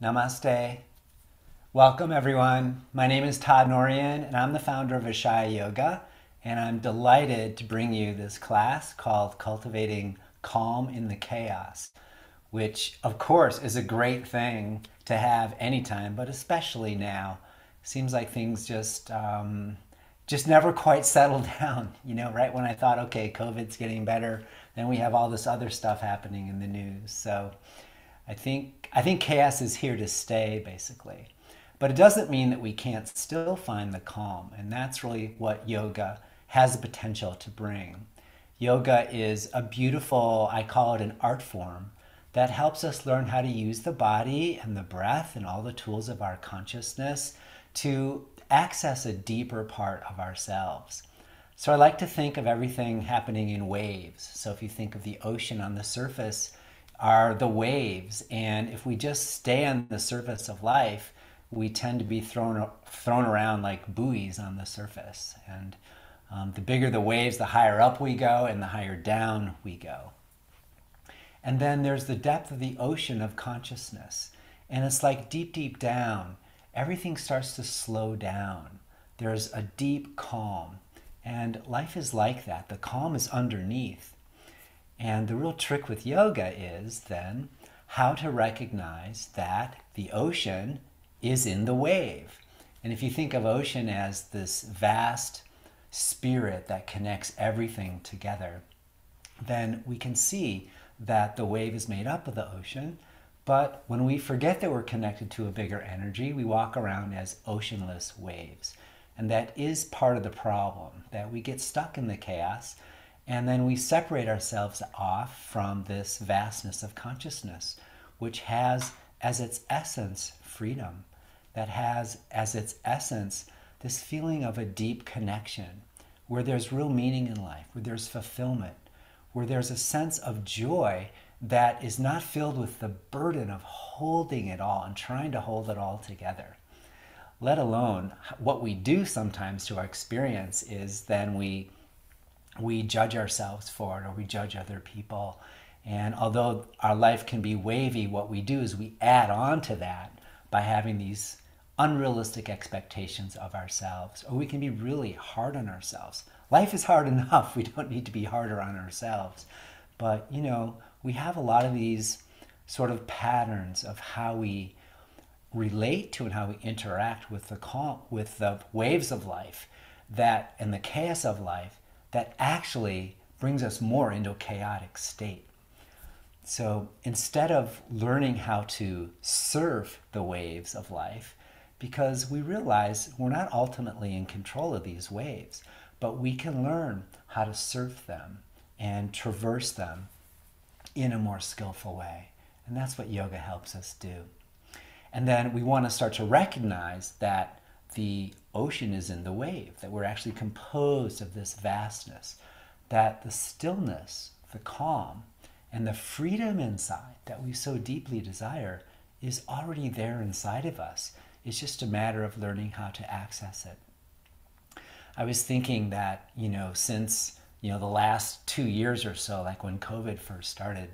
Namaste. Welcome, everyone. My name is Todd Norian, and I'm the founder of Ashaya Yoga. And I'm delighted to bring you this class called Cultivating Calm in the Chaos, which, of course, is a great thing to have anytime, but especially now. Seems like things just um, just never quite settle down. You know, right when I thought, okay, COVID's getting better, then we have all this other stuff happening in the news. So I think I think chaos is here to stay, basically. But it doesn't mean that we can't still find the calm, and that's really what yoga has the potential to bring. Yoga is a beautiful, I call it an art form, that helps us learn how to use the body and the breath and all the tools of our consciousness to access a deeper part of ourselves. So I like to think of everything happening in waves. So if you think of the ocean on the surface, are the waves. And if we just stay on the surface of life, we tend to be thrown, thrown around like buoys on the surface. And um, the bigger the waves, the higher up we go, and the higher down we go. And then there's the depth of the ocean of consciousness. And it's like deep, deep down, everything starts to slow down. There's a deep calm. And life is like that. The calm is underneath. And the real trick with yoga is then how to recognize that the ocean is in the wave. And if you think of ocean as this vast spirit that connects everything together, then we can see that the wave is made up of the ocean. But when we forget that we're connected to a bigger energy, we walk around as oceanless waves. And that is part of the problem, that we get stuck in the chaos and then we separate ourselves off from this vastness of consciousness, which has as its essence freedom, that has as its essence this feeling of a deep connection, where there's real meaning in life, where there's fulfillment, where there's a sense of joy that is not filled with the burden of holding it all and trying to hold it all together. Let alone what we do sometimes to our experience is then we we judge ourselves for it or we judge other people. And although our life can be wavy, what we do is we add on to that by having these unrealistic expectations of ourselves, or we can be really hard on ourselves. Life is hard enough. We don't need to be harder on ourselves. But, you know, we have a lot of these sort of patterns of how we relate to and how we interact with the calm, with the waves of life that and the chaos of life that actually brings us more into a chaotic state. So instead of learning how to surf the waves of life, because we realize we're not ultimately in control of these waves, but we can learn how to surf them and traverse them in a more skillful way. And that's what yoga helps us do. And then we want to start to recognize that the ocean is in the wave, that we're actually composed of this vastness, that the stillness, the calm, and the freedom inside that we so deeply desire is already there inside of us. It's just a matter of learning how to access it. I was thinking that, you know, since, you know, the last two years or so, like when COVID first started,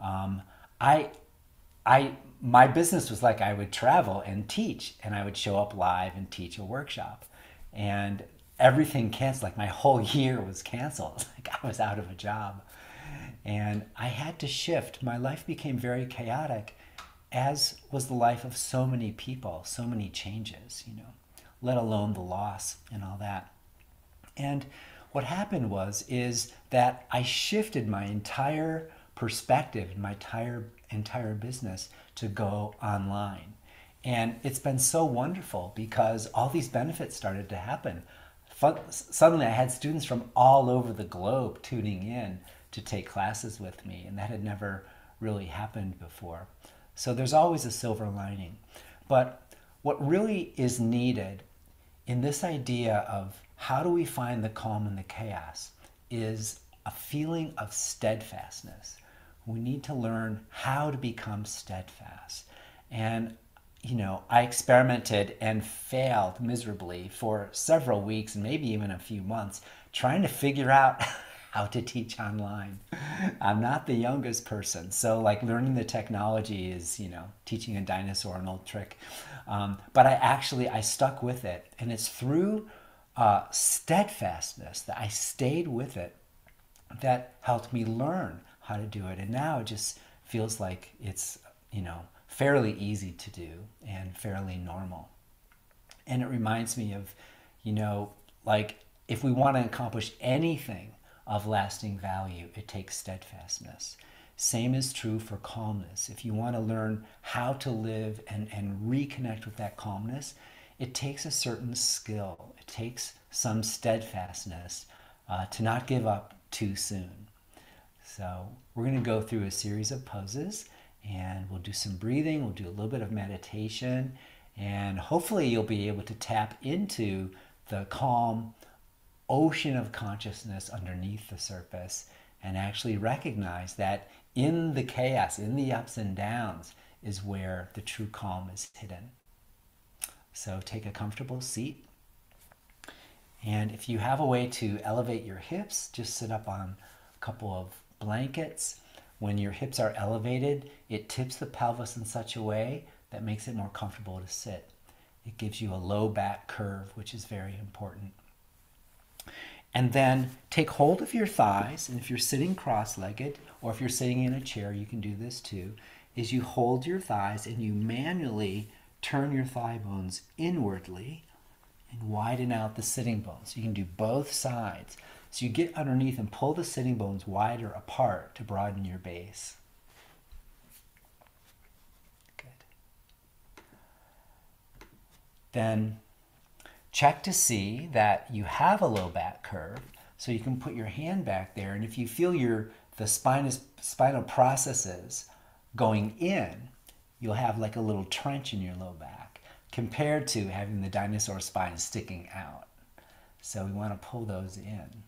um, I, I my business was like I would travel and teach, and I would show up live and teach a workshop, and everything canceled. Like my whole year was canceled. Like I was out of a job, and I had to shift. My life became very chaotic, as was the life of so many people. So many changes, you know, let alone the loss and all that. And what happened was is that I shifted my entire perspective, my entire entire business to go online. And it's been so wonderful because all these benefits started to happen. Suddenly, I had students from all over the globe tuning in to take classes with me, and that had never really happened before. So there's always a silver lining. But what really is needed in this idea of how do we find the calm in the chaos is a feeling of steadfastness we need to learn how to become steadfast. And, you know, I experimented and failed miserably for several weeks and maybe even a few months trying to figure out how to teach online. I'm not the youngest person, so like learning the technology is, you know, teaching a dinosaur an old trick. Um, but I actually I stuck with it, and it's through uh, steadfastness that I stayed with it that helped me learn how to do it. And now it just feels like it's, you know, fairly easy to do and fairly normal. And it reminds me of, you know, like if we want to accomplish anything of lasting value, it takes steadfastness. Same is true for calmness. If you want to learn how to live and, and reconnect with that calmness, it takes a certain skill. It takes some steadfastness uh, to not give up too soon. So we're going to go through a series of poses and we'll do some breathing, we'll do a little bit of meditation, and hopefully you'll be able to tap into the calm ocean of consciousness underneath the surface and actually recognize that in the chaos, in the ups and downs, is where the true calm is hidden. So take a comfortable seat. And if you have a way to elevate your hips, just sit up on a couple of blankets. When your hips are elevated, it tips the pelvis in such a way that makes it more comfortable to sit. It gives you a low back curve, which is very important. And then take hold of your thighs, and if you're sitting cross legged, or if you're sitting in a chair, you can do this too. Is you hold your thighs and you manually turn your thigh bones inwardly and widen out the sitting bones. You can do both sides. So you get underneath and pull the sitting bones wider apart to broaden your base. Good. Then check to see that you have a low back curve so you can put your hand back there and if you feel your the spinous, spinal processes going in you'll have like a little trench in your low back compared to having the dinosaur spine sticking out so we want to pull those in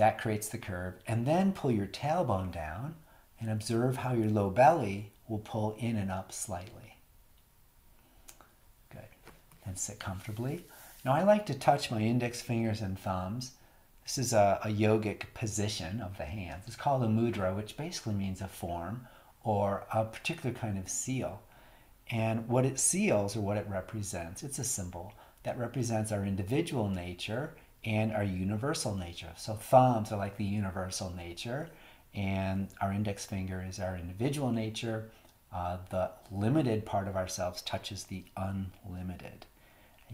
that creates the curve and then pull your tailbone down and observe how your low belly will pull in and up slightly Good. and sit comfortably. Now I like to touch my index fingers and thumbs. This is a, a yogic position of the hands. It's called a mudra, which basically means a form or a particular kind of seal. And what it seals or what it represents, it's a symbol that represents our individual nature and our universal nature. So thumbs are like the universal nature, and our index finger is our individual nature. Uh, the limited part of ourselves touches the unlimited.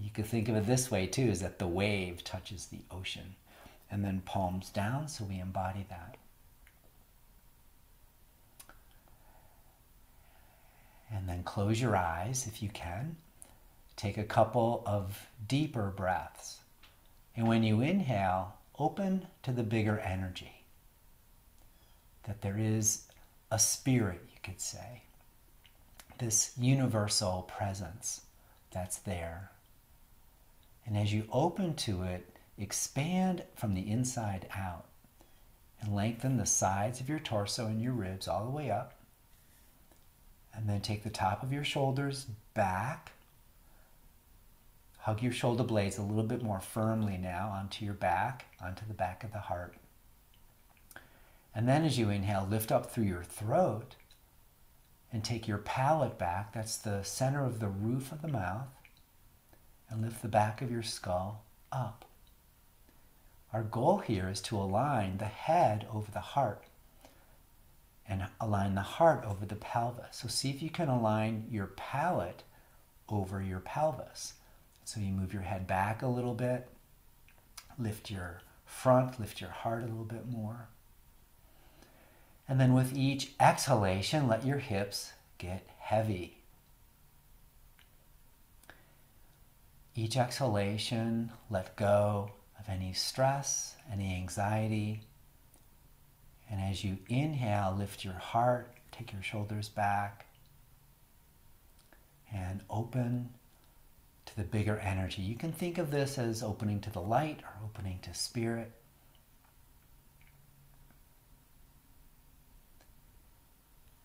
You could think of it this way too, is that the wave touches the ocean. And then palms down, so we embody that. And then close your eyes if you can. Take a couple of deeper breaths. And when you inhale, open to the bigger energy. That there is a spirit, you could say. This universal presence that's there and as you open to it, expand from the inside out and lengthen the sides of your torso and your ribs all the way up. And then take the top of your shoulders back. Hug your shoulder blades a little bit more firmly now onto your back, onto the back of the heart. And then as you inhale, lift up through your throat and take your palate back. That's the center of the roof of the mouth and lift the back of your skull up. Our goal here is to align the head over the heart and align the heart over the pelvis. So see if you can align your palate over your pelvis. So you move your head back a little bit, lift your front, lift your heart a little bit more. And then with each exhalation, let your hips get heavy. Each exhalation, let go of any stress, any anxiety. And as you inhale, lift your heart, take your shoulders back, and open the bigger energy. You can think of this as opening to the light or opening to spirit.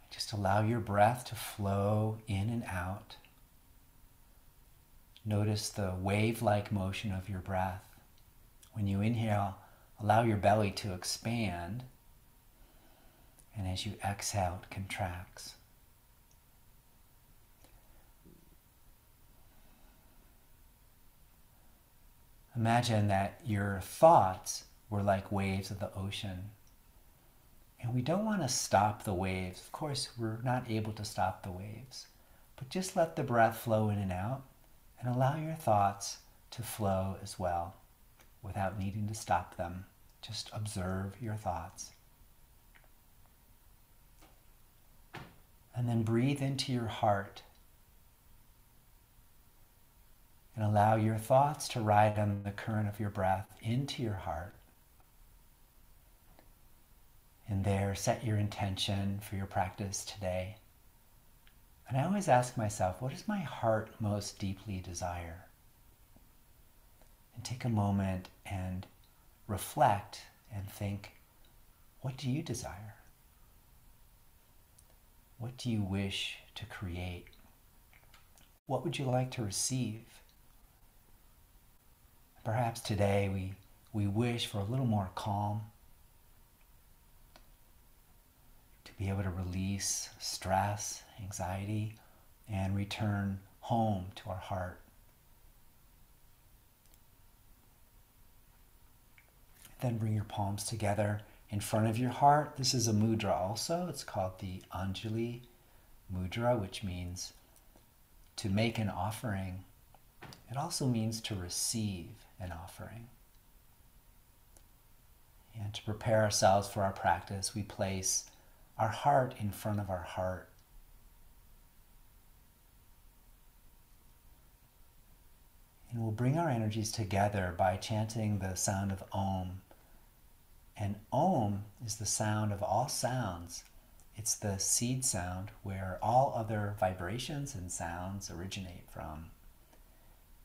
Just allow your breath to flow in and out. Notice the wave like motion of your breath. When you inhale, allow your belly to expand. And as you exhale, it contracts. Imagine that your thoughts were like waves of the ocean. And we don't want to stop the waves. Of course, we're not able to stop the waves. But just let the breath flow in and out and allow your thoughts to flow as well without needing to stop them. Just observe your thoughts. And then breathe into your heart and allow your thoughts to ride on the current of your breath into your heart. And there, set your intention for your practice today. And I always ask myself, what does my heart most deeply desire? And take a moment and reflect and think, what do you desire? What do you wish to create? What would you like to receive? Perhaps today we, we wish for a little more calm, to be able to release stress, anxiety, and return home to our heart. Then bring your palms together in front of your heart. This is a mudra also. It's called the Anjali mudra, which means to make an offering. It also means to receive an offering. And to prepare ourselves for our practice, we place our heart in front of our heart. And we'll bring our energies together by chanting the sound of Om. And Om is the sound of all sounds. It's the seed sound where all other vibrations and sounds originate from.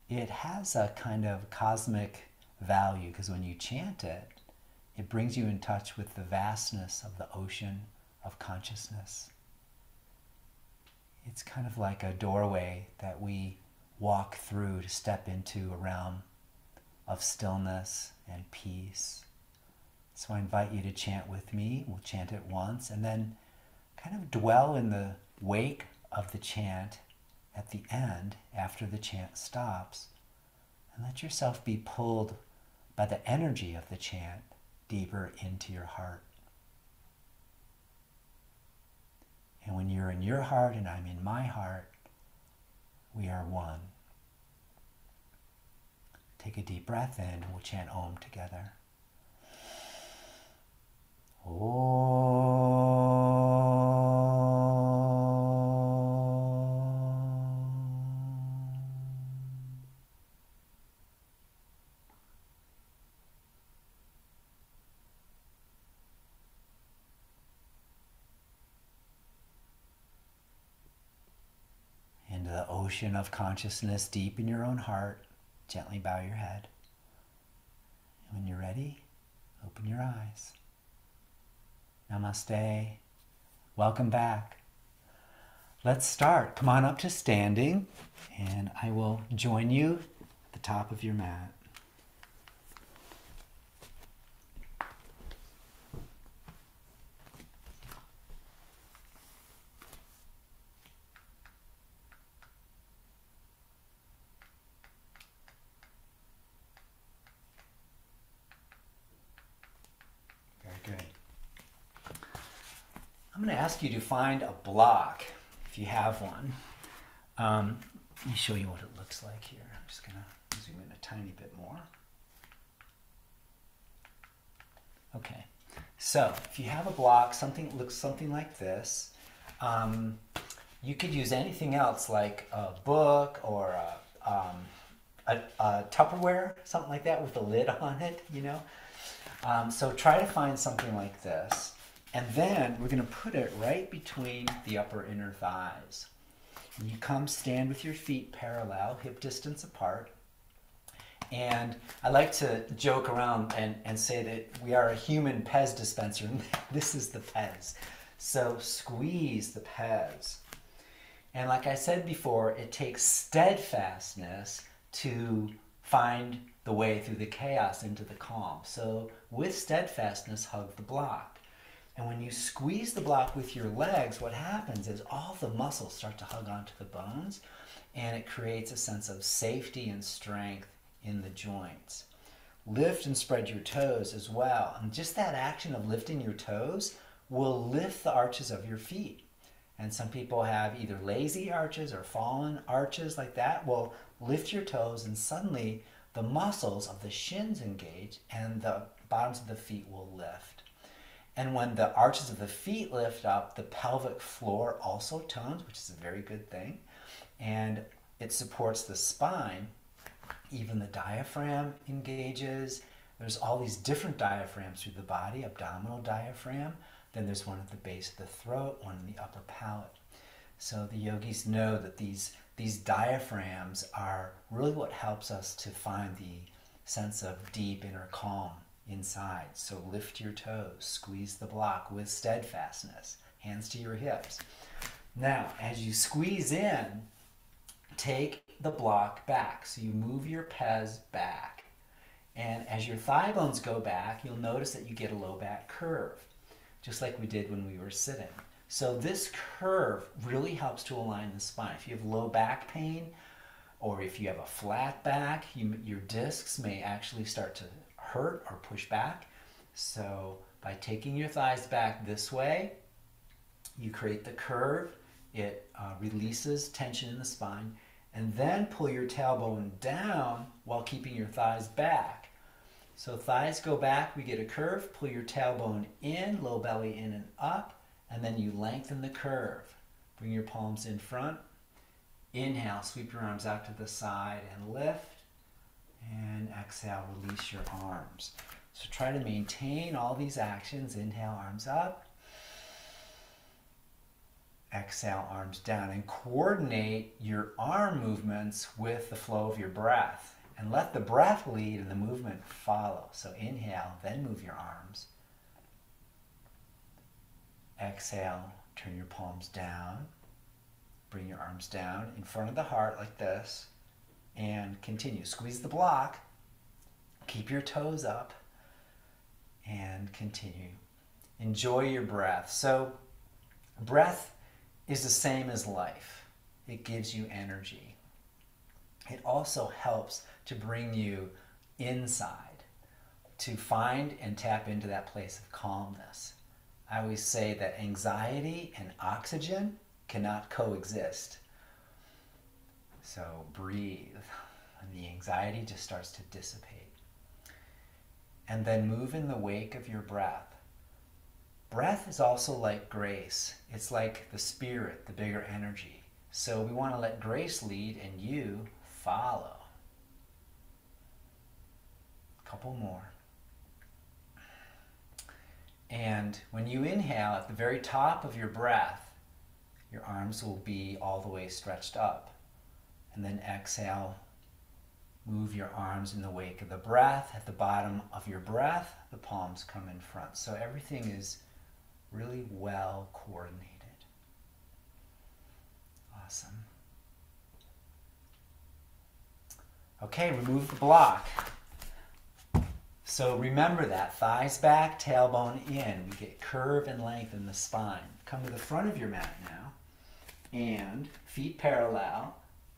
It has a kind of cosmic value because when you chant it, it brings you in touch with the vastness of the ocean of consciousness. It's kind of like a doorway that we walk through to step into a realm of stillness and peace. So I invite you to chant with me. We'll chant it once and then kind of dwell in the wake of the chant at the end after the chant stops. And let yourself be pulled by the energy of the chant deeper into your heart. And when you're in your heart and I'm in my heart, we are one. Take a deep breath in and we'll chant Om together. Into ocean of consciousness deep in your own heart, gently bow your head. And when you're ready, open your eyes. Namaste. Welcome back. Let's start. Come on up to standing, and I will join you at the top of your mat. Very good. I'm going to ask you to find a block if you have one. Um, let me show you what it looks like here. I'm just going to zoom in a tiny bit more. Okay, so if you have a block, something looks something like this. Um, you could use anything else like a book or a, um, a, a Tupperware, something like that with a lid on it, you know. Um, so try to find something like this. And then we're going to put it right between the upper inner thighs. And you come stand with your feet parallel, hip distance apart. And I like to joke around and, and say that we are a human Pez dispenser, and this is the Pez. So squeeze the Pez. And like I said before, it takes steadfastness to find the way through the chaos into the calm. So, with steadfastness, hug the block. And when you squeeze the block with your legs, what happens is all the muscles start to hug onto the bones and it creates a sense of safety and strength in the joints. Lift and spread your toes as well. And just that action of lifting your toes will lift the arches of your feet. And some people have either lazy arches or fallen arches like that. Well, lift your toes, and suddenly the muscles of the shins engage and the bottoms of the feet will lift. And when the arches of the feet lift up, the pelvic floor also tones, which is a very good thing. And it supports the spine. Even the diaphragm engages. There's all these different diaphragms through the body abdominal diaphragm, then there's one at the base of the throat, one in the upper palate. So the yogis know that these, these diaphragms are really what helps us to find the sense of deep inner calm inside. So lift your toes, squeeze the block with steadfastness, hands to your hips. Now, as you squeeze in, take the block back. So you move your Pez back. And as your thigh bones go back, you'll notice that you get a low back curve just like we did when we were sitting. So this curve really helps to align the spine. If you have low back pain, or if you have a flat back, you, your discs may actually start to hurt or push back. So by taking your thighs back this way, you create the curve. It uh, releases tension in the spine. And then pull your tailbone down while keeping your thighs back. So thighs go back, we get a curve, pull your tailbone in, low belly in and up, and then you lengthen the curve. Bring your palms in front. Inhale, sweep your arms out to the side and lift. And exhale, release your arms. So try to maintain all these actions. Inhale, arms up. Exhale, arms down. And coordinate your arm movements with the flow of your breath and let the breath lead and the movement follow. So inhale, then move your arms. Exhale, turn your palms down. Bring your arms down in front of the heart like this. And continue. Squeeze the block. Keep your toes up. And continue. Enjoy your breath. So, breath is the same as life, it gives you energy. It also helps to bring you inside to find and tap into that place of calmness. I always say that anxiety and oxygen cannot coexist. So breathe, and the anxiety just starts to dissipate. And then move in the wake of your breath. Breath is also like grace, it's like the spirit, the bigger energy. So we want to let grace lead and you follow couple more. And when you inhale, at the very top of your breath, your arms will be all the way stretched up. And then exhale, move your arms in the wake of the breath. At the bottom of your breath, the palms come in front. So everything is really well coordinated. Awesome. Okay, remove the block. So remember that. Thighs back, tailbone in. We get curve and length in the spine. Come to the front of your mat now. And feet parallel.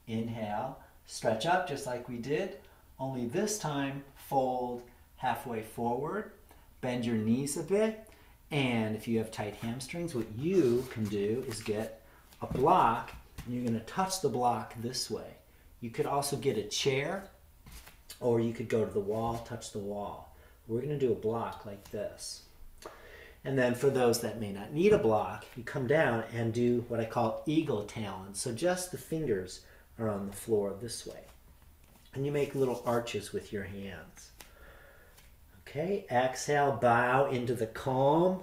Inhale. Stretch up just like we did. Only this time, fold halfway forward. Bend your knees a bit. And if you have tight hamstrings, what you can do is get a block. And you're going to touch the block this way. You could also get a chair or you could go to the wall, touch the wall. We're going to do a block like this. And then for those that may not need a block, you come down and do what I call eagle talons. So just the fingers are on the floor this way. And you make little arches with your hands. Okay, exhale, bow into the calm,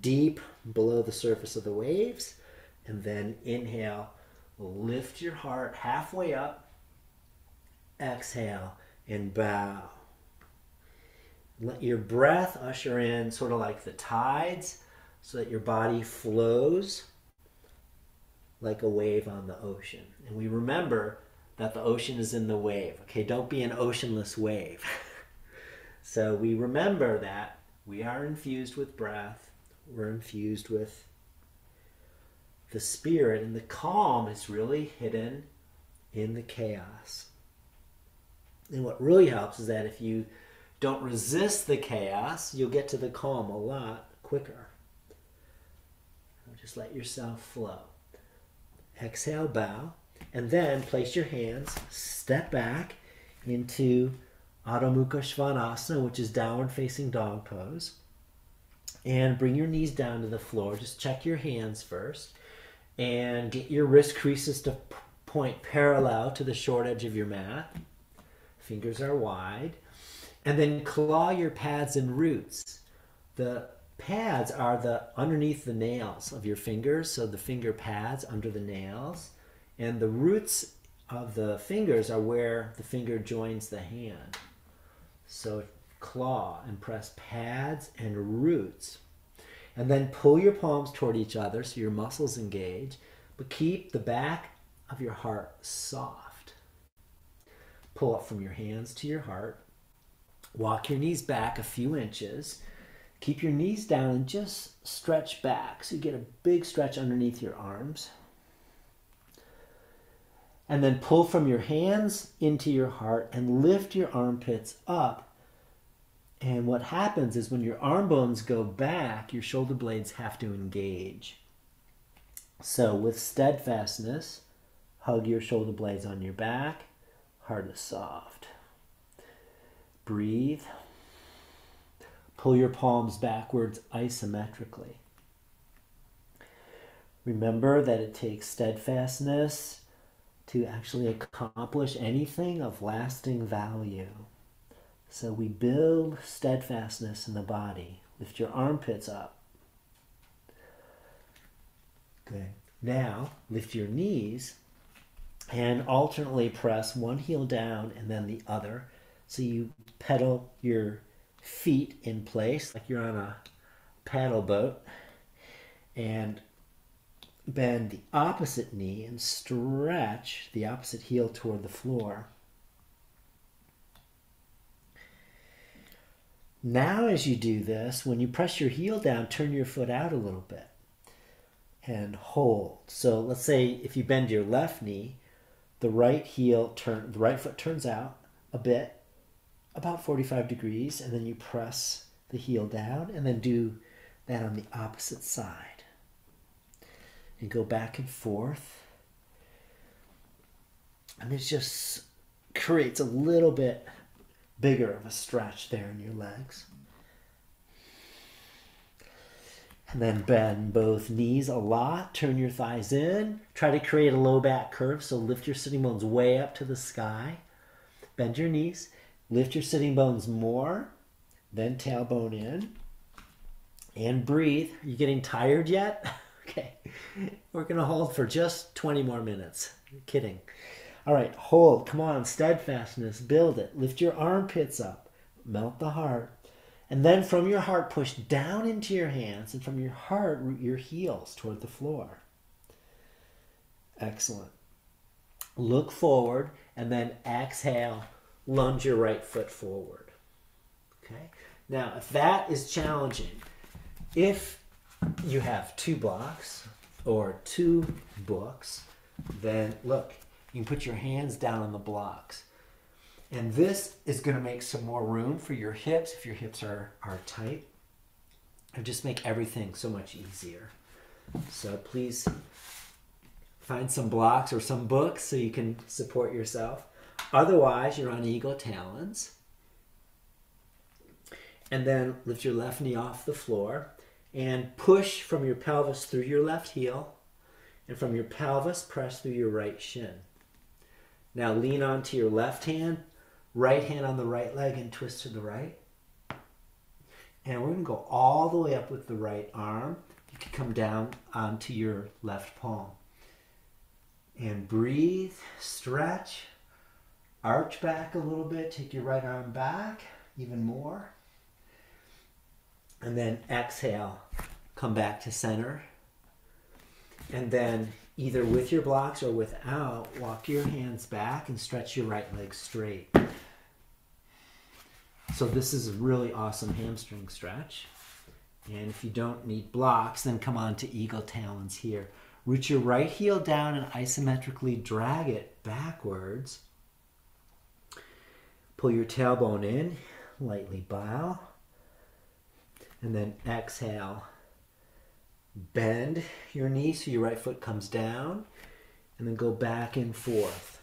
deep below the surface of the waves. And then inhale, lift your heart halfway up. Exhale, and bow. Let your breath usher in sort of like the tides so that your body flows like a wave on the ocean. And we remember that the ocean is in the wave. Okay, don't be an oceanless wave. so we remember that we are infused with breath, we're infused with the spirit, and the calm is really hidden in the chaos. And what really helps is that if you don't resist the chaos, you'll get to the calm a lot quicker. Just let yourself flow. Exhale, bow, and then place your hands, step back into Adho Mukha Svanasana, which is downward facing dog pose. And bring your knees down to the floor. Just check your hands first and get your wrist creases to point parallel to the short edge of your mat. Fingers are wide. And then claw your pads and roots. The pads are the underneath the nails of your fingers, so the finger pads under the nails. And the roots of the fingers are where the finger joins the hand. So claw and press pads and roots. And then pull your palms toward each other so your muscles engage, but keep the back of your heart soft. Pull up from your hands to your heart. Walk your knees back a few inches. Keep your knees down and just stretch back so you get a big stretch underneath your arms. And then pull from your hands into your heart and lift your armpits up and what happens is when your arm bones go back, your shoulder blades have to engage. So with steadfastness, hug your shoulder blades on your back, heart is soft. Breathe. Pull your palms backwards isometrically. Remember that it takes steadfastness to actually accomplish anything of lasting value. So we build steadfastness in the body. Lift your armpits up. Good. Now, lift your knees and alternately press one heel down and then the other. So you pedal your feet in place like you're on a paddle boat and bend the opposite knee and stretch the opposite heel toward the floor. Now, as you do this, when you press your heel down, turn your foot out a little bit and hold. So let's say if you bend your left knee, the right heel turn, the right foot turns out a bit, about 45 degrees, and then you press the heel down and then do that on the opposite side. And go back and forth. And it just creates a little bit bigger of a stretch there in your legs. And then bend both knees a lot. Turn your thighs in. Try to create a low back curve. So lift your sitting bones way up to the sky. Bend your knees. Lift your sitting bones more. Then tailbone in. And breathe. Are you getting tired yet? okay. We're to hold for just 20 more minutes. kidding. All right, hold. Come on, steadfastness. Build it. Lift your armpits up. Melt the heart. And then from your heart, push down into your hands, and from your heart, root your heels toward the floor. Excellent. Look forward, and then exhale. Lunge your right foot forward. Okay. Now, if that is challenging, if you have two blocks or two books, then look, you can put your hands down on the blocks. And this is going to make some more room for your hips if your hips are, are tight. And just make everything so much easier. So please find some blocks or some books so you can support yourself. Otherwise, you're on eagle talons. And then lift your left knee off the floor and push from your pelvis through your left heel. And from your pelvis, press through your right shin. Now lean onto your left hand, right hand on the right leg, and twist to the right. And we're going to go all the way up with the right arm. You can come down onto your left palm. And breathe, stretch, arch back a little bit, take your right arm back even more. And then exhale, come back to center. And then either with your blocks or without, walk your hands back and stretch your right leg straight. So this is a really awesome hamstring stretch. And if you don't need blocks, then come on to eagle talons here. Root your right heel down and isometrically drag it backwards. Pull your tailbone in, lightly bow. And then exhale. Bend your knee so your right foot comes down. And then go back and forth.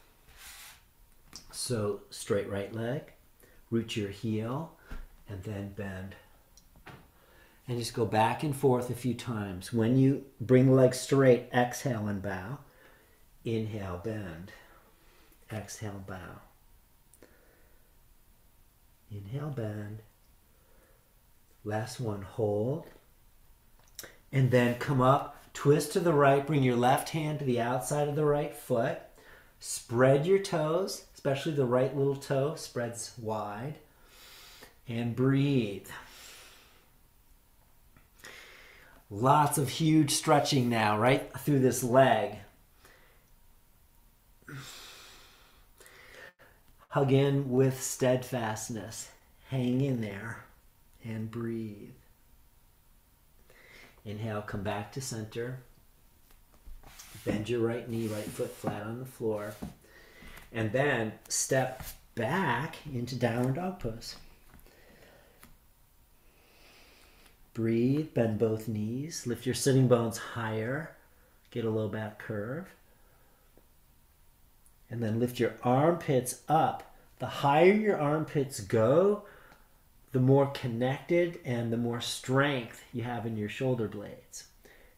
So straight right leg, root your heel, and then bend and just go back and forth a few times. When you bring the leg straight, exhale and bow. Inhale, bend. Exhale, bow. Inhale, bend. Last one, hold. And then come up, twist to the right, bring your left hand to the outside of the right foot. Spread your toes, especially the right little toe spreads wide. And breathe. Lots of huge stretching now, right through this leg. Hug in with steadfastness. Hang in there and breathe. Inhale, come back to center. Bend your right knee, right foot flat on the floor. And then step back into downward dog pose. Breathe, bend both knees, lift your sitting bones higher, get a low back curve. And then lift your armpits up. The higher your armpits go, the more connected and the more strength you have in your shoulder blades.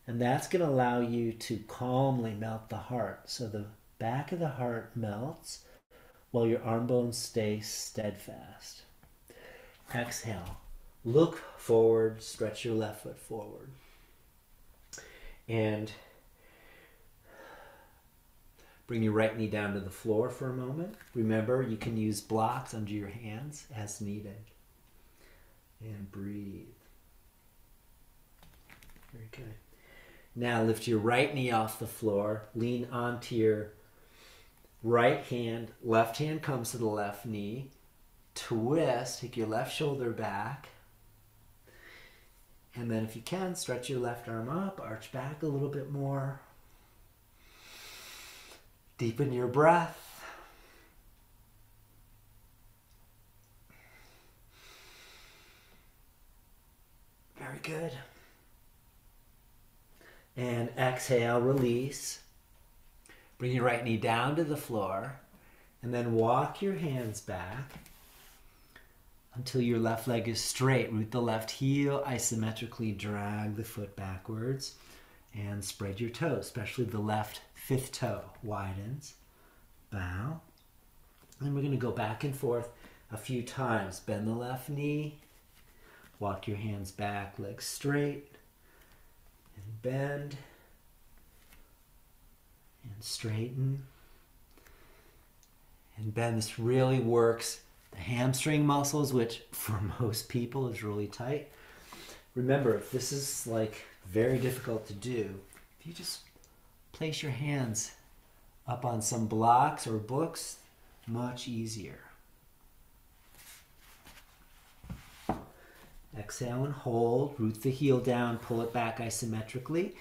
And that's going to allow you to calmly melt the heart. So the back of the heart melts while your arm bones stay steadfast. Exhale. Look forward, stretch your left foot forward. And bring your right knee down to the floor for a moment. Remember, you can use blocks under your hands as needed. And breathe. Very good. Now lift your right knee off the floor, lean onto your right hand, left hand comes to the left knee, twist, take your left shoulder back, and then if you can, stretch your left arm up, arch back a little bit more. Deepen your breath. Very good. And exhale, release. Bring your right knee down to the floor. And then walk your hands back until your left leg is straight. Root the left heel, isometrically drag the foot backwards, and spread your toes, especially the left fifth toe widens. Bow. Then we're going to go back and forth a few times. Bend the left knee, walk your hands back, legs straight, and bend, and straighten, and bend. This really works the hamstring muscles, which for most people is really tight. Remember, if this is like very difficult to do, if you just place your hands up on some blocks or books, much easier. Exhale and hold. Root the heel down, pull it back isometrically.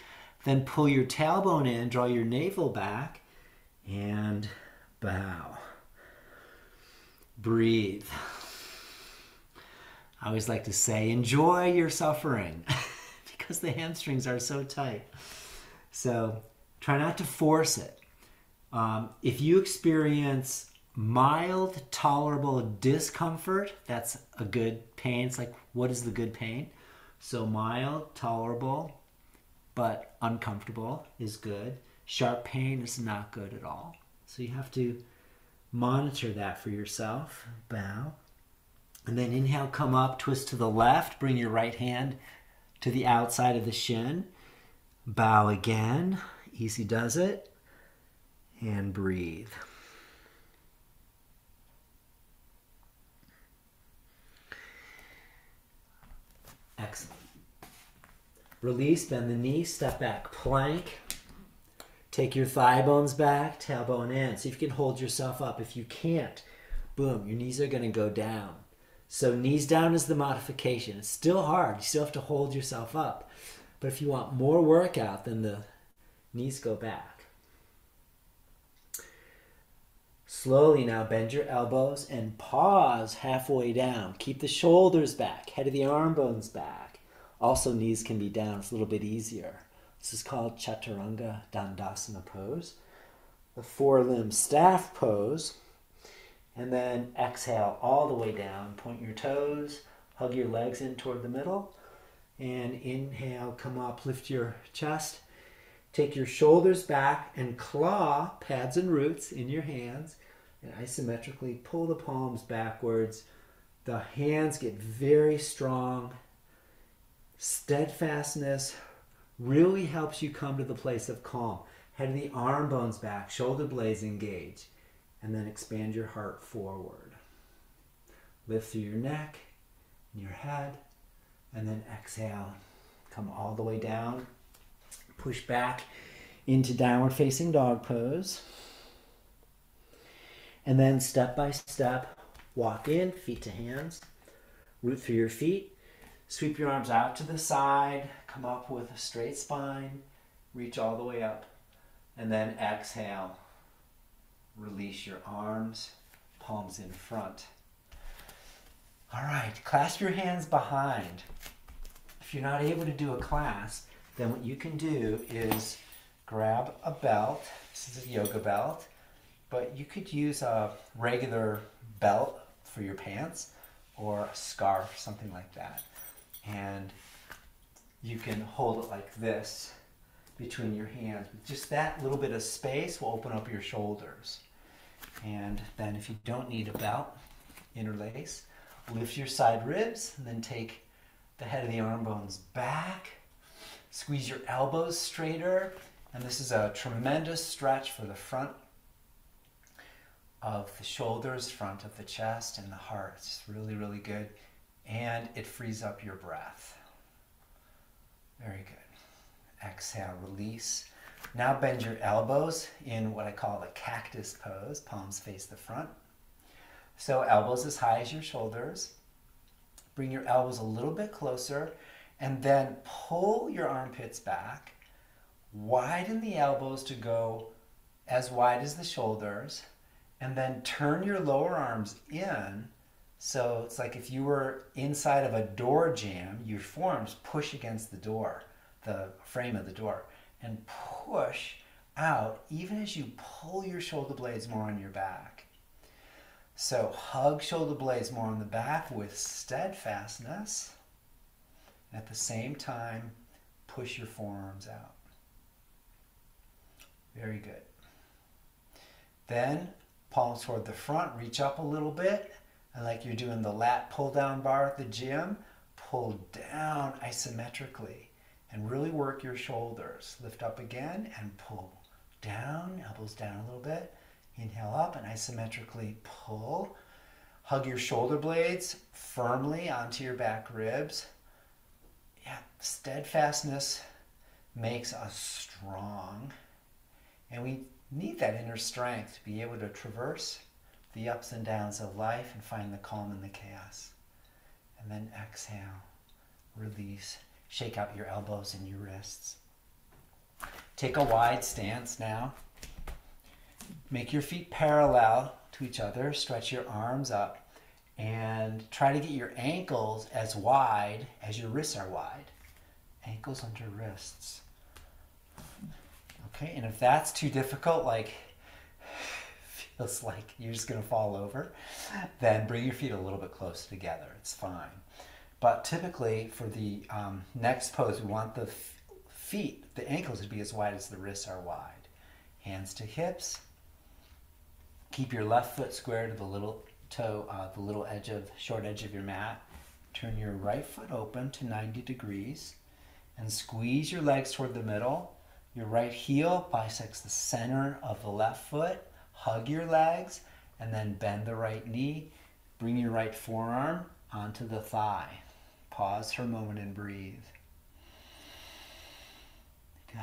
Then pull your tailbone in, draw your navel back, and bow. Breathe. I always like to say, enjoy your suffering because the hamstrings are so tight. So try not to force it. Um, if you experience mild, tolerable discomfort, that's a good pain. It's like, what is the good pain? So mild, tolerable, but uncomfortable is good. Sharp pain is not good at all. So you have to Monitor that for yourself. Bow. And then inhale, come up, twist to the left. Bring your right hand to the outside of the shin. Bow again. Easy does it. And breathe. Excellent. Release, bend the knee, step back, plank. Take your thigh bones back, tailbone in. See if you can hold yourself up. If you can't, boom, your knees are going to go down. So knees down is the modification. It's still hard. You still have to hold yourself up. But if you want more workout, than the knees go back. Slowly now bend your elbows and pause halfway down. Keep the shoulders back, head of the arm bones back. Also, knees can be down. It's a little bit easier. This is called Chaturanga Dandasana pose. The four limb staff pose. And then exhale all the way down. Point your toes, hug your legs in toward the middle. And inhale, come up, lift your chest. Take your shoulders back and claw pads and roots in your hands and isometrically pull the palms backwards. The hands get very strong. Steadfastness really helps you come to the place of calm. Head the arm bones back, shoulder blades engage and then expand your heart forward. Lift through your neck and your head, and then exhale. Come all the way down. Push back into downward facing dog pose. And then step by step, walk in, feet to hands, root through your feet, sweep your arms out to the side, come up with a straight spine, reach all the way up, and then exhale Release your arms, palms in front. All right, clasp your hands behind. If you're not able to do a class, then what you can do is grab a belt. This is a yoga belt, but you could use a regular belt for your pants or a scarf, something like that. And you can hold it like this between your hands. Just that little bit of space will open up your shoulders. And then if you don't need a belt, interlace. Lift your side ribs, and then take the head of the arm bones back. Squeeze your elbows straighter. And this is a tremendous stretch for the front of the shoulders, front of the chest, and the heart. It's really, really good. And it frees up your breath. Very good. Exhale, release. Now bend your elbows in what I call the cactus pose, palms face the front. So elbows as high as your shoulders. Bring your elbows a little bit closer and then pull your armpits back. Widen the elbows to go as wide as the shoulders and then turn your lower arms in so it's like if you were inside of a door jamb, your forearms push against the door, the frame of the door and push out even as you pull your shoulder blades more on your back. So hug shoulder blades more on the back with steadfastness. At the same time, push your forearms out. Very good. Then palms toward the front, reach up a little bit. And like you're doing the lat pull down bar at the gym, pull down isometrically and really work your shoulders. Lift up again and pull down, elbows down a little bit. Inhale up and isometrically pull. Hug your shoulder blades firmly onto your back ribs. Steadfastness makes us strong. And we need that inner strength to be able to traverse the ups and downs of life and find the calm in the chaos. And then exhale, release, Shake out your elbows and your wrists. Take a wide stance now. Make your feet parallel to each other. Stretch your arms up and try to get your ankles as wide as your wrists are wide. Ankles under wrists. Okay, and if that's too difficult, like feels like you're just gonna fall over, then bring your feet a little bit closer together. It's fine. But typically for the um, next pose, we want the feet, the ankles to be as wide as the wrists are wide. Hands to hips. Keep your left foot square to the little toe, uh, the little edge of, short edge of your mat. Turn your right foot open to 90 degrees and squeeze your legs toward the middle. Your right heel bisects the center of the left foot. Hug your legs and then bend the right knee. Bring your right forearm onto the thigh. Pause for a moment and breathe. Good.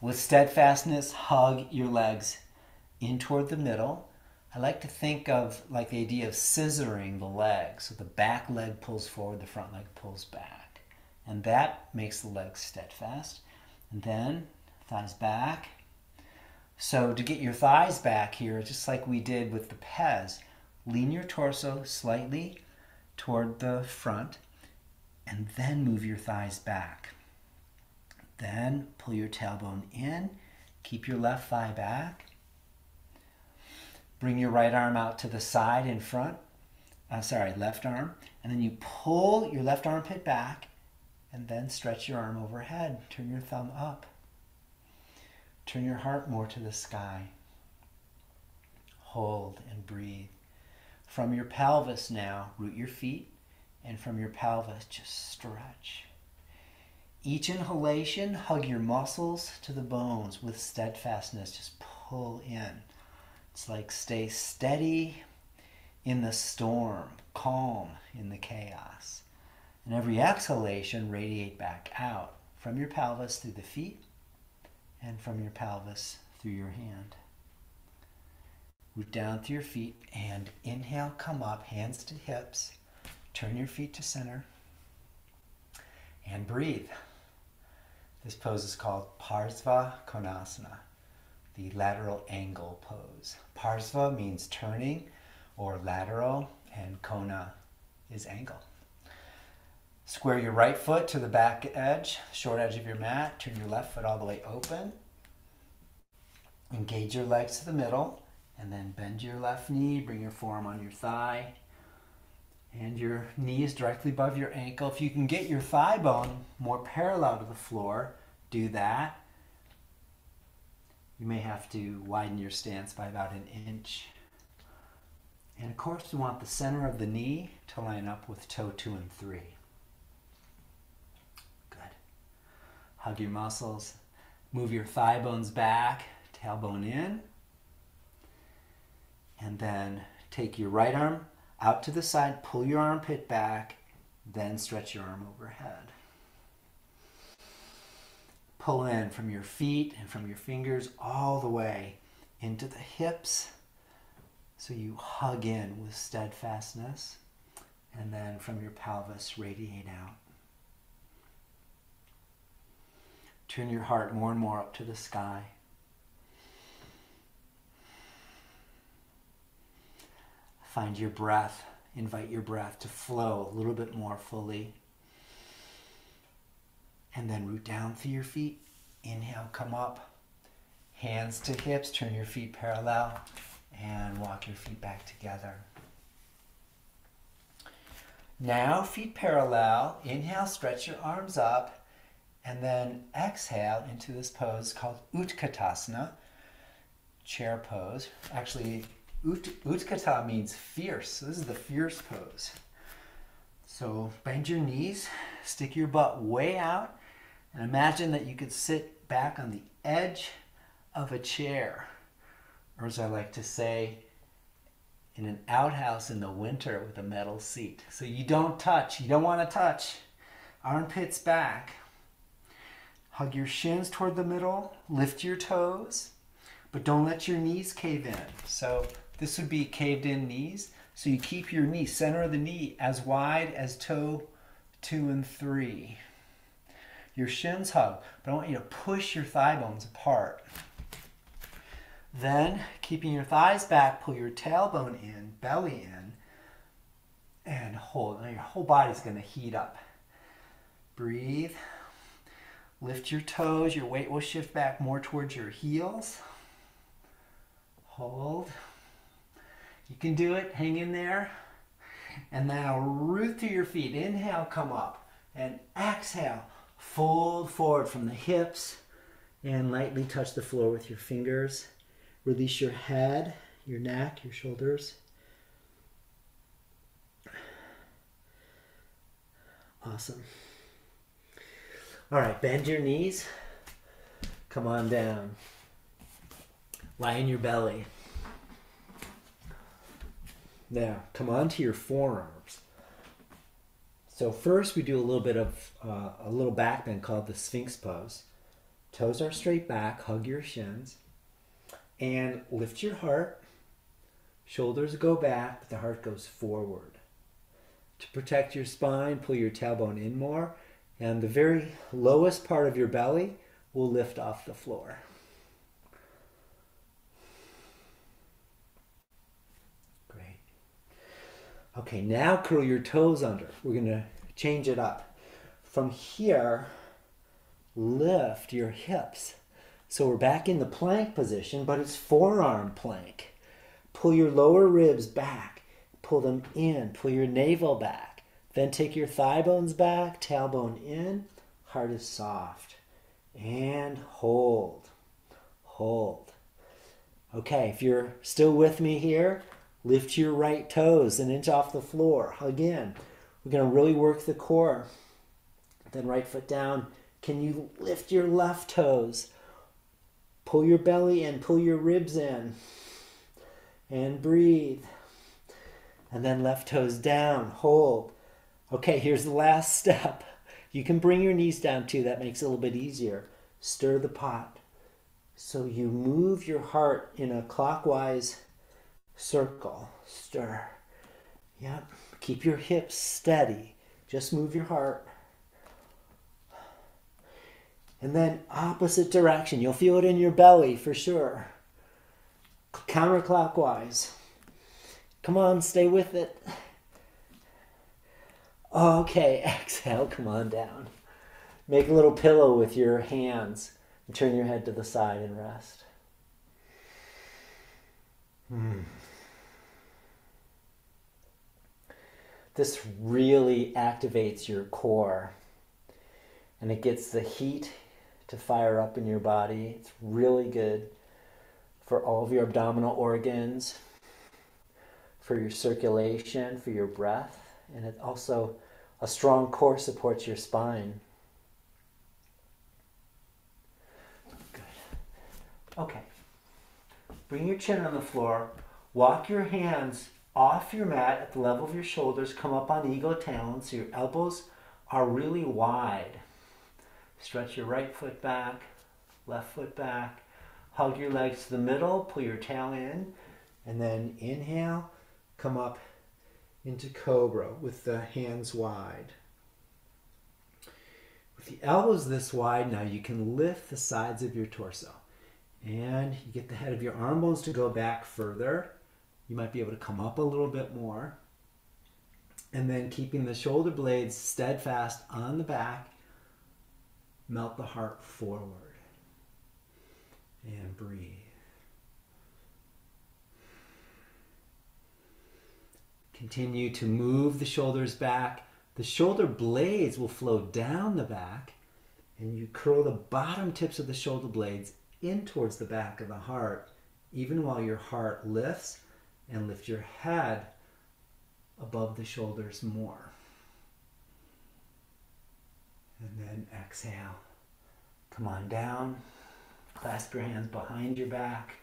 With steadfastness, hug your legs in toward the middle. I like to think of like the idea of scissoring the legs. So the back leg pulls forward, the front leg pulls back. And that makes the legs steadfast. And then thighs back. So to get your thighs back here, just like we did with the Pez, lean your torso slightly toward the front and then move your thighs back. Then pull your tailbone in, keep your left thigh back. Bring your right arm out to the side in front. Uh, sorry, left arm. And then you pull your left armpit back and then stretch your arm overhead. Turn your thumb up. Turn your heart more to the sky. Hold and breathe. From your pelvis now, root your feet, and from your pelvis, just stretch. Each inhalation, hug your muscles to the bones with steadfastness. Just pull in. It's like stay steady in the storm, calm in the chaos. And every exhalation, radiate back out from your pelvis through the feet and from your pelvis through your hand. Root down through your feet and inhale, come up, hands to hips. Turn your feet to center and breathe. This pose is called Parsva Konasana, the lateral angle pose. Parsva means turning or lateral, and Kona is angle. Square your right foot to the back edge, short edge of your mat. Turn your left foot all the way open. Engage your legs to the middle, and then bend your left knee. Bring your forearm on your thigh, and your knee is directly above your ankle. If you can get your thigh bone more parallel to the floor, do that. You may have to widen your stance by about an inch. And of course, you want the center of the knee to line up with toe two and three. Good. Hug your muscles. Move your thigh bones back, tailbone in. And then take your right arm out to the side, pull your armpit back, then stretch your arm overhead. Pull in from your feet and from your fingers all the way into the hips. So you hug in with steadfastness, and then from your pelvis, radiate out. Turn your heart more and more up to the sky. Find your breath. Invite your breath to flow a little bit more fully. And then root down through your feet. Inhale, come up. Hands to hips, turn your feet parallel, and walk your feet back together. Now, feet parallel. Inhale, stretch your arms up, and then exhale into this pose called Utkatasana, chair pose. Actually, Ut- Utkata means fierce. So this is the fierce pose. So bend your knees, stick your butt way out, and imagine that you could sit back on the edge of a chair. Or as I like to say, in an outhouse in the winter with a metal seat. So you don't touch, you don't want to touch. Armpits back. Hug your shins toward the middle, lift your toes, but don't let your knees cave in. So this would be caved in knees. So you keep your knee, center of the knee, as wide as toe two and three. Your shins hug, but I want you to push your thigh bones apart. Then, keeping your thighs back, pull your tailbone in, belly in, and hold. Now your whole body's going to heat up. Breathe. Lift your toes. Your weight will shift back more towards your heels. Hold. You can do it. Hang in there. And now root through your feet. Inhale, come up. And exhale, fold forward from the hips and lightly touch the floor with your fingers. Release your head, your neck, your shoulders. Awesome. All right, bend your knees. Come on down. Lie in your belly. Now, come onto your forearms. So first we do a little bit of uh, a little back bend called the Sphinx pose. Toes are straight back, hug your shins, and lift your heart. Shoulders go back, but the heart goes forward. To protect your spine, pull your tailbone in more, and the very lowest part of your belly will lift off the floor. Okay, now curl your toes under. We're to change it up. From here, lift your hips. So we're back in the plank position, but it's forearm plank. Pull your lower ribs back, pull them in, pull your navel back. Then take your thigh bones back, tailbone in, heart is soft. And hold, hold. Okay, if you're still with me here, lift your right toes an inch off the floor. Again, we're going to really work the core. Then right foot down. Can you lift your left toes? Pull your belly in, pull your ribs in. And breathe. And then left toes down, hold. Okay, here's the last step. You can bring your knees down too, that makes it a little bit easier. Stir the pot. So you move your heart in a clockwise circle. Stir. Yep. Keep your hips steady. Just move your heart. And then opposite direction. You'll feel it in your belly for sure. Counterclockwise. Come on, stay with it. Okay, exhale, come on down. Make a little pillow with your hands and turn your head to the side and rest. Hmm. This really activates your core and it gets the heat to fire up in your body. It's really good for all of your abdominal organs, for your circulation, for your breath, and it also a strong core supports your spine. Good. Okay. Bring your chin on the floor. Walk your hands off your mat at the level of your shoulders. Come up on eagle talon so your elbows are really wide. Stretch your right foot back, left foot back. Hug your legs to the middle, pull your tail in, and then inhale, come up into cobra with the hands wide. With the elbows this wide, now you can lift the sides of your torso. And you get the head of your arm bones to go back further. You might be able to come up a little bit more. And then keeping the shoulder blades steadfast on the back, melt the heart forward and breathe. Continue to move the shoulders back. The shoulder blades will flow down the back, and you curl the bottom tips of the shoulder blades in towards the back of the heart, even while your heart lifts and lift your head above the shoulders more. And then exhale. Come on down. Clasp your hands behind your back.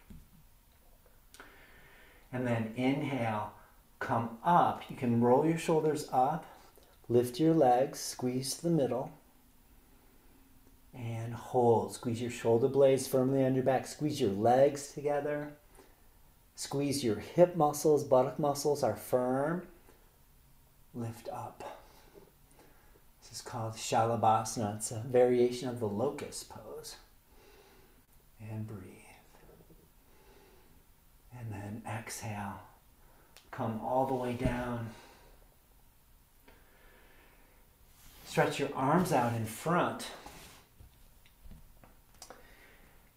And then inhale, come up. You can roll your shoulders up, lift your legs, squeeze to the middle, and hold. Squeeze your shoulder blades firmly on your back. Squeeze your legs together. Squeeze your hip muscles, buttock muscles are firm. Lift up. This is called Shalabhasana. It's a variation of the locust pose. And breathe. And then exhale. Come all the way down. Stretch your arms out in front.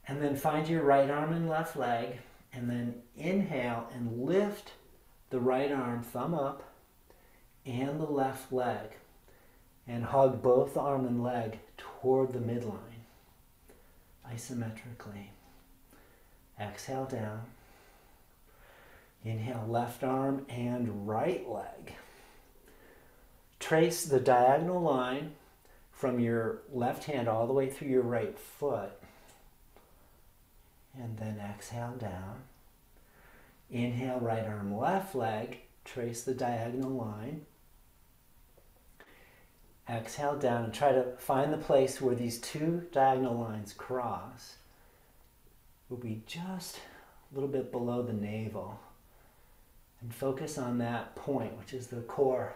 And then find your right arm and left leg. And then inhale and lift the right arm, thumb up, and the left leg and hug both arm and leg toward the midline isometrically. Exhale down. Inhale, left arm and right leg. Trace the diagonal line from your left hand all the way through your right foot. And then exhale down. Inhale, right arm, left leg. Trace the diagonal line Exhale down and try to find the place where these two diagonal lines cross. Will be just a little bit below the navel. And focus on that point, which is the core.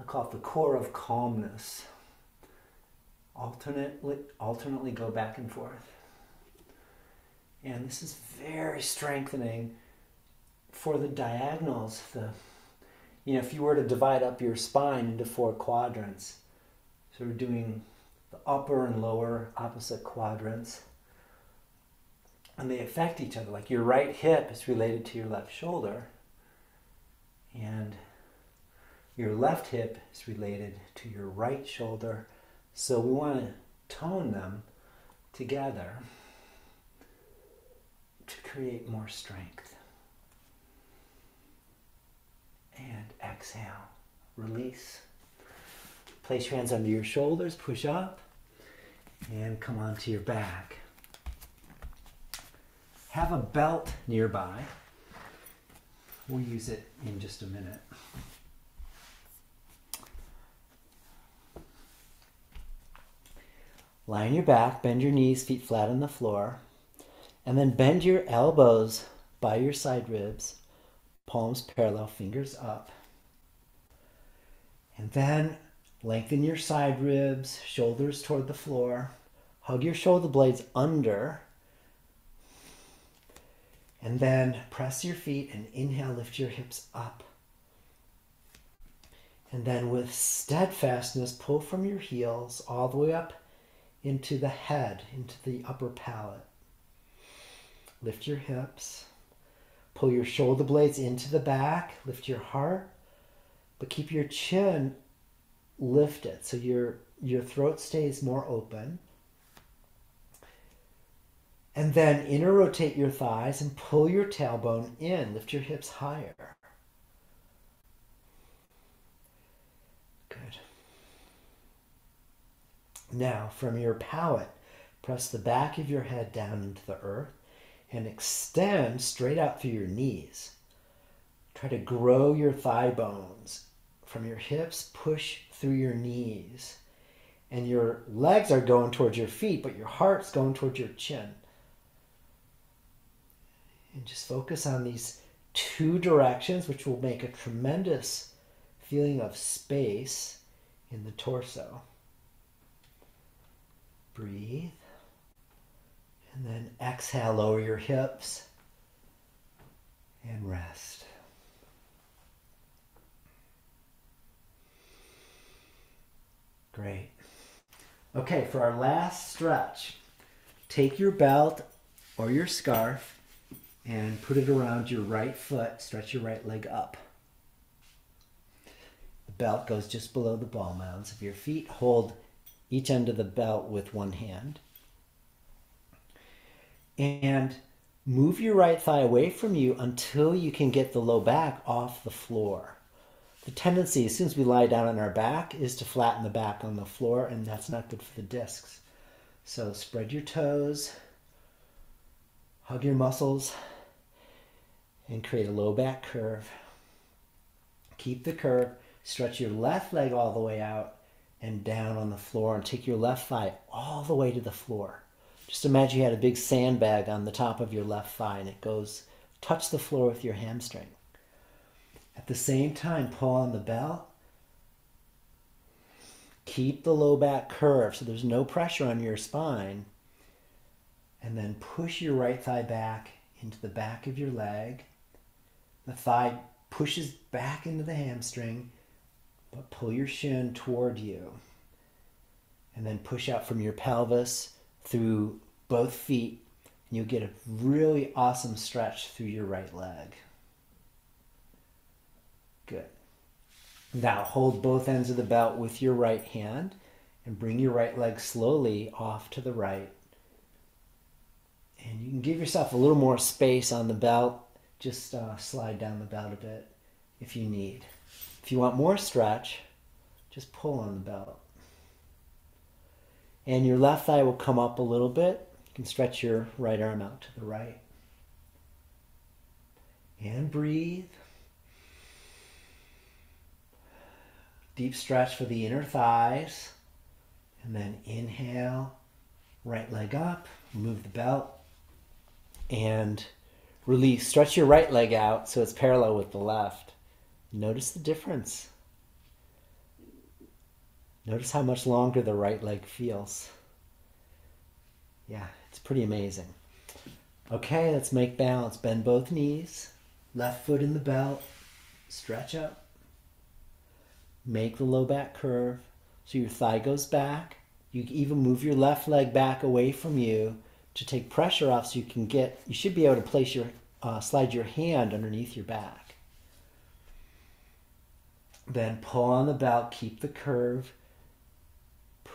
I call it the core of calmness. Alternately, alternately go back and forth. And this is very strengthening for the diagonals. The, you know, if you were to divide up your spine into four quadrants, so we're doing the upper and lower opposite quadrants. And they affect each other. Like your right hip is related to your left shoulder, and your left hip is related to your right shoulder. So we want to tone them together to create more strength. And exhale, release. Place your hands under your shoulders, push up, and come onto your back. Have a belt nearby. We'll use it in just a minute. Lie on your back, bend your knees, feet flat on the floor, and then bend your elbows by your side ribs, palms parallel, fingers up. And then Lengthen your side ribs, shoulders toward the floor. Hug your shoulder blades under. And then press your feet and inhale, lift your hips up. And then with steadfastness, pull from your heels all the way up into the head, into the upper palate. Lift your hips. Pull your shoulder blades into the back. Lift your heart. But keep your chin lifted so your your throat stays more open. And then inner rotate your thighs and pull your tailbone in. Lift your hips higher. Good. Now, from your palate, press the back of your head down into the earth and extend straight out through your knees. Try to grow your thigh bones. From your hips, push through your knees. And your legs are going towards your feet, but your heart's going towards your chin. And just focus on these two directions, which will make a tremendous feeling of space in the torso. Breathe. And then exhale, lower your hips and rest. Great. Okay, for our last stretch, take your belt or your scarf and put it around your right foot. Stretch your right leg up. The belt goes just below the ball mounds of your feet. Hold each end of the belt with one hand. And move your right thigh away from you until you can get the low back off the floor the tendency, as soon as we lie down on our back, is to flatten the back on the floor, and that's not good for the discs. So spread your toes, hug your muscles, and create a low back curve. Keep the curve. Stretch your left leg all the way out and down on the floor, and take your left thigh all the way to the floor. Just imagine you had a big sandbag on the top of your left thigh, and it goes touch the floor with your hamstring. At the same time, pull on the belt. Keep the low back curved so there's no pressure on your spine. And then push your right thigh back into the back of your leg. The thigh pushes back into the hamstring, but pull your shin toward you. And then push out from your pelvis through both feet. And you'll get a really awesome stretch through your right leg. Good. Now hold both ends of the belt with your right hand and bring your right leg slowly off to the right. And you can give yourself a little more space on the belt. Just uh, slide down the belt a bit if you need. If you want more stretch, just pull on the belt. And your left thigh will come up a little bit. You can stretch your right arm out to the right. And breathe. Deep stretch for the inner thighs. And then inhale, right leg up, move the belt, and release. Stretch your right leg out so it's parallel with the left. Notice the difference. Notice how much longer the right leg feels. Yeah, it's pretty amazing. Okay, let's make balance. Bend both knees, left foot in the belt, stretch up. Make the low back curve so your thigh goes back. You even move your left leg back away from you to take pressure off so you can get, you should be able to place your, uh, slide your hand underneath your back. Then pull on the belt, keep the curve.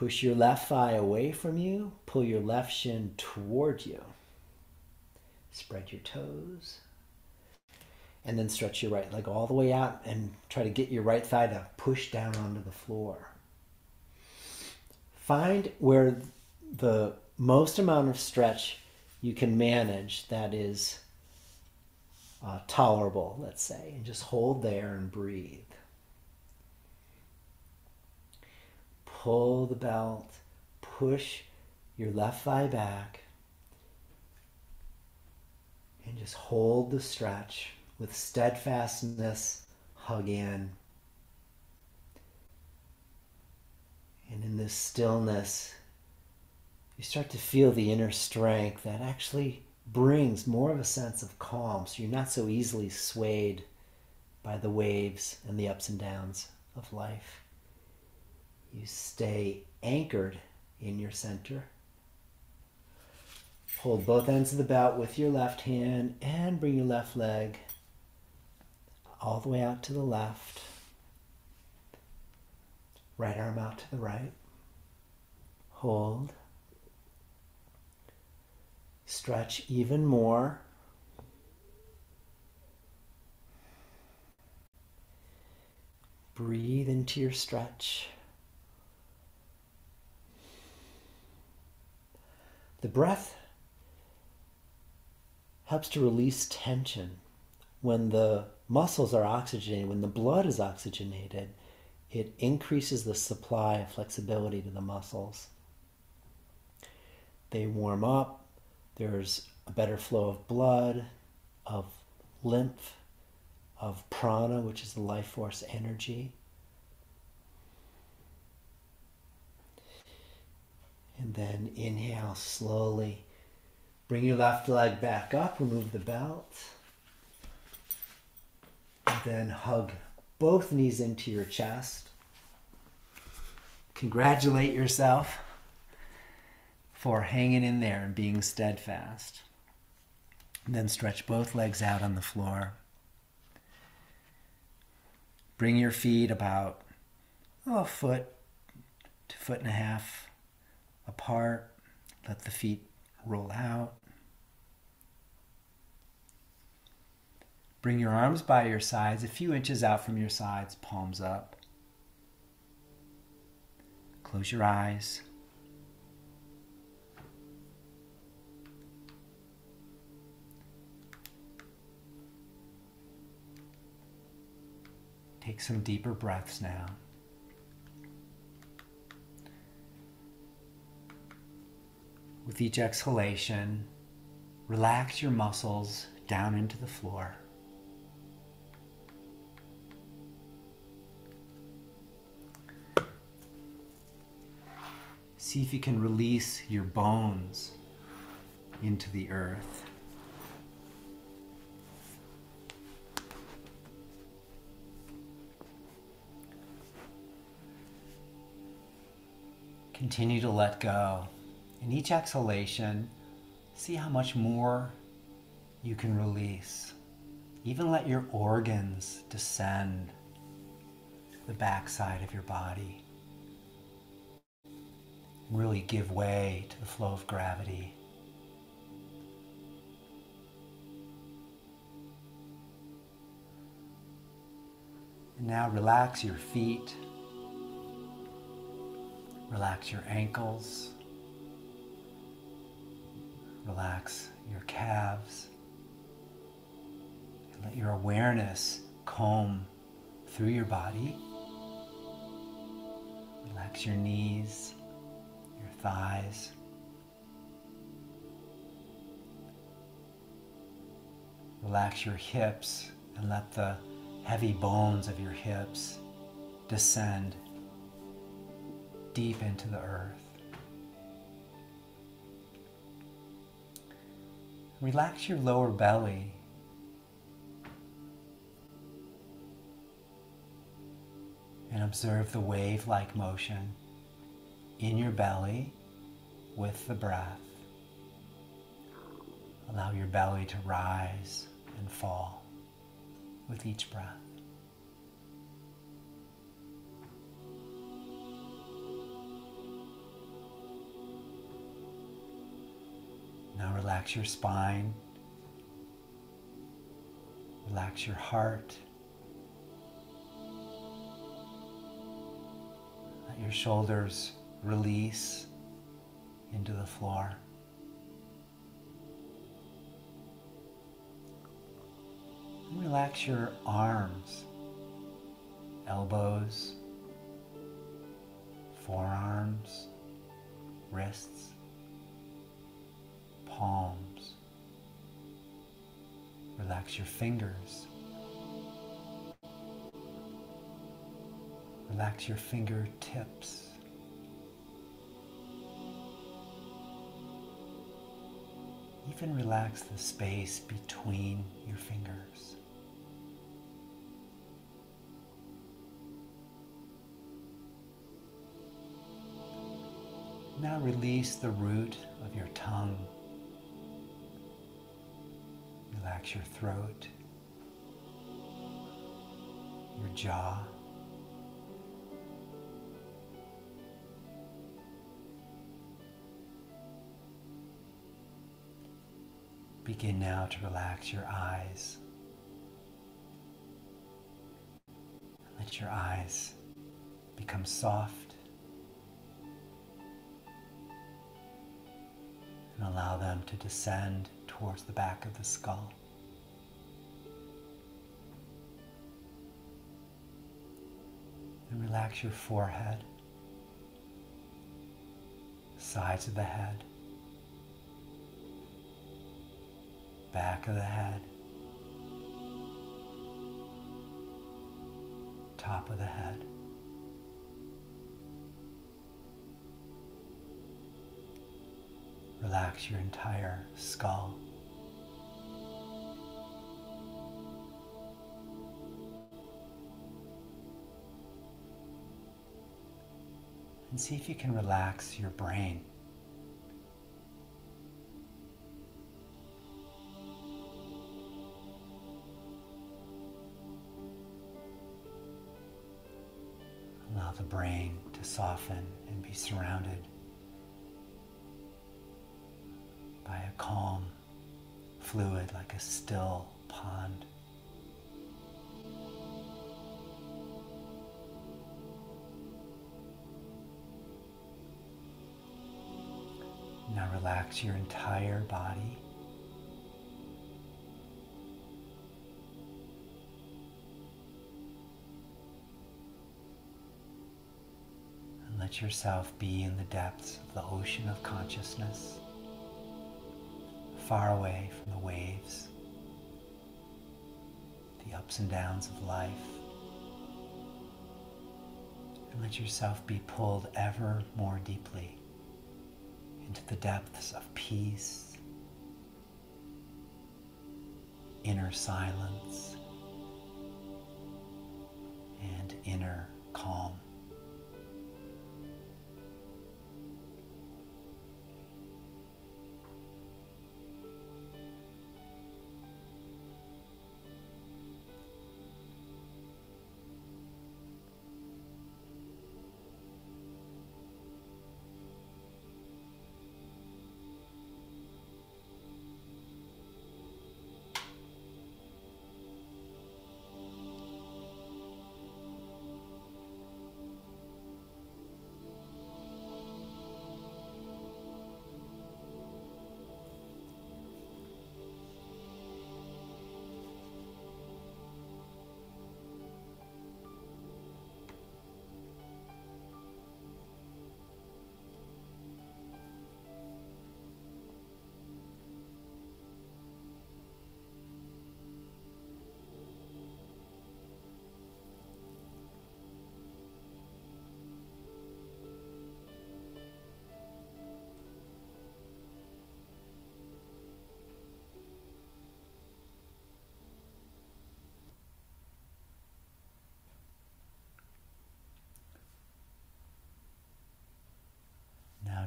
Push your left thigh away from you, pull your left shin toward you. Spread your toes. And then stretch your right leg all the way out and try to get your right thigh to push down onto the floor. Find where the most amount of stretch you can manage that is uh, tolerable, let's say, and just hold there and breathe. Pull the belt, push your left thigh back, and just hold the stretch with steadfastness. Hug in. And in this stillness, you start to feel the inner strength that actually brings more of a sense of calm so you're not so easily swayed by the waves and the ups and downs of life. You stay anchored in your center. Hold both ends of the belt with your left hand and bring your left leg all the way out to the left. Right arm out to the right. Hold. Stretch even more. Breathe into your stretch. The breath helps to release tension. When the muscles are oxygenated, when the blood is oxygenated, it increases the supply of flexibility to the muscles. They warm up, there's a better flow of blood, of lymph, of prana, which is the life force energy. And then inhale slowly. Bring your left leg back up, remove the belt. And then hug both knees into your chest. Congratulate yourself for hanging in there and being steadfast. And then stretch both legs out on the floor. Bring your feet about a foot to foot and a half apart. Let the feet roll out. Bring your arms by your sides, a few inches out from your sides, palms up. Close your eyes. Take some deeper breaths now. With each exhalation, relax your muscles down into the floor. See if you can release your bones into the earth. Continue to let go. In each exhalation, see how much more you can release. Even let your organs descend to the backside of your body. Really give way to the flow of gravity. And now relax your feet. Relax your ankles. Relax your calves. And let your awareness comb through your body Relax your knees, your thighs. Relax your hips and let the heavy bones of your hips descend deep into the earth. Relax your lower belly. And observe the wave like motion in your belly with the breath. Allow your belly to rise and fall with each breath. Now relax your spine, relax your heart. Let your shoulders release into the floor. Relax your arms, elbows, forearms, wrists, palms. Relax your fingers. Relax your fingertips. Even relax the space between your fingers. Now release the root of your tongue. Relax your throat, your jaw. Begin now to relax your eyes. Let your eyes become soft and allow them to descend towards the back of the skull. Relax your forehead, sides of the head, back of the head, top of the head. Relax your entire skull. And see if you can relax your brain. Allow the brain to soften and be surrounded by a calm fluid like a still pond. Now relax your entire body. And let yourself be in the depths of the ocean of consciousness far away from the waves, the ups and downs of life. And let yourself be pulled ever more deeply into the depths of peace, inner silence, and inner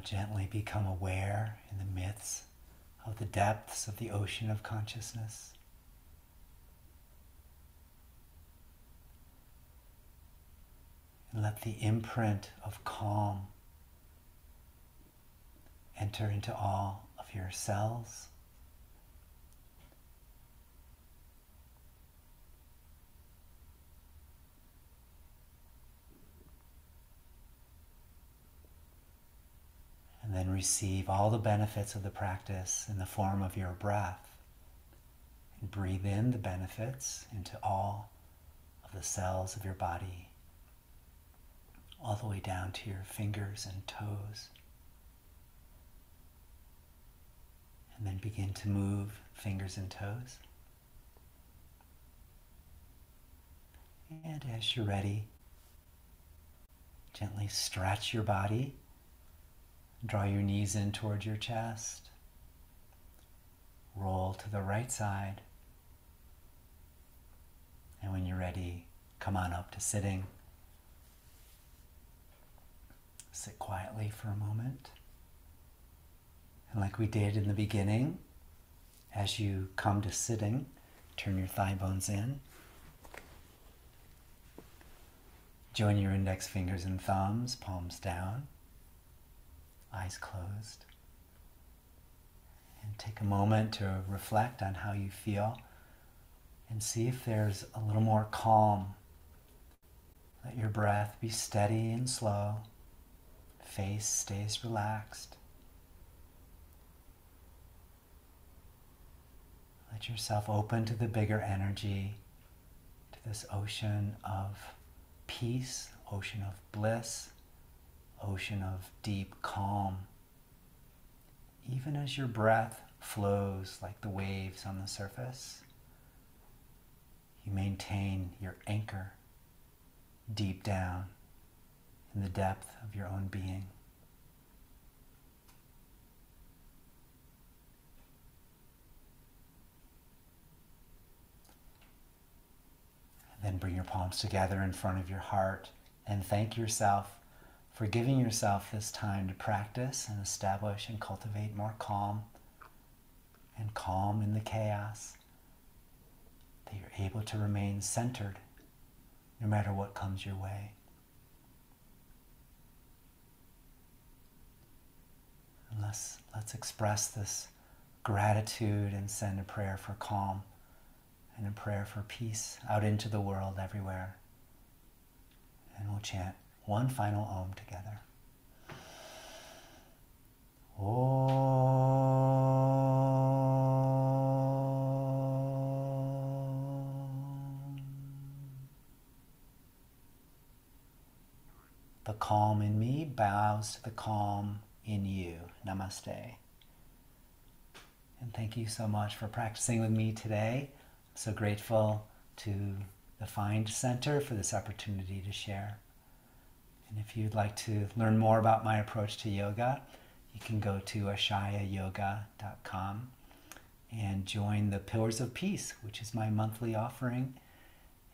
gently become aware in the midst of the depths of the ocean of consciousness. And let the imprint of calm enter into all of your cells. And then receive all the benefits of the practice in the form of your breath. And breathe in the benefits into all of the cells of your body, all the way down to your fingers and toes. And then begin to move fingers and toes. And as you're ready, gently stretch your body Draw your knees in towards your chest. Roll to the right side. And when you're ready, come on up to sitting. Sit quietly for a moment. And like we did in the beginning, as you come to sitting, turn your thigh bones in. Join your index fingers and thumbs, palms down eyes closed. And take a moment to reflect on how you feel and see if there's a little more calm. Let your breath be steady and slow. Face stays relaxed. Let yourself open to the bigger energy, to this ocean of peace, ocean of bliss, ocean of deep calm. Even as your breath flows like the waves on the surface, you maintain your anchor deep down in the depth of your own being. then bring your palms together in front of your heart and thank yourself for giving yourself this time to practice and establish and cultivate more calm and calm in the chaos, that you're able to remain centered no matter what comes your way. Let's, let's express this gratitude and send a prayer for calm and a prayer for peace out into the world everywhere. And we'll chant one final Om together. Om. The calm in me bows to the calm in you. Namaste. And thank you so much for practicing with me today. I'm so grateful to the Find Center for this opportunity to share. And if you'd like to learn more about my approach to yoga, you can go to ashayayoga.com and join the Pillars of Peace, which is my monthly offering.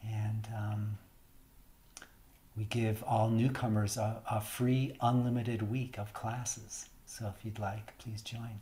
And um, we give all newcomers a, a free, unlimited week of classes. So if you'd like, please join.